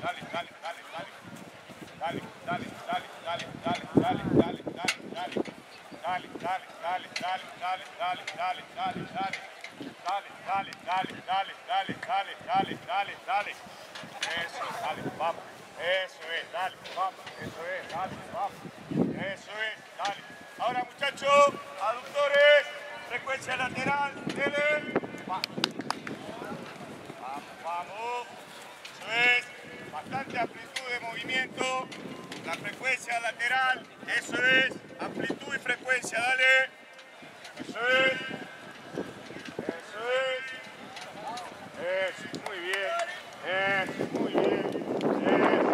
dale, dale, dale, dale. Dale, dale, dale, dale, dale, dale, dale, dale, dale. Dale, dale, dale, dale, dale, dale, dale, dale, dale. Dale, dale, dale, dale, dale, dale, dale, dale, dale. Eso es, dale, vamos. Eso es, dale, vamos. Eso es, dale, vamos. Eso es, dale. Ahora muchachos, bastante amplitud de movimiento. La frecuencia lateral, eso es, amplitud y frecuencia, dale. Eso es. Eso es. Eso, muy bien. Eso, muy bien.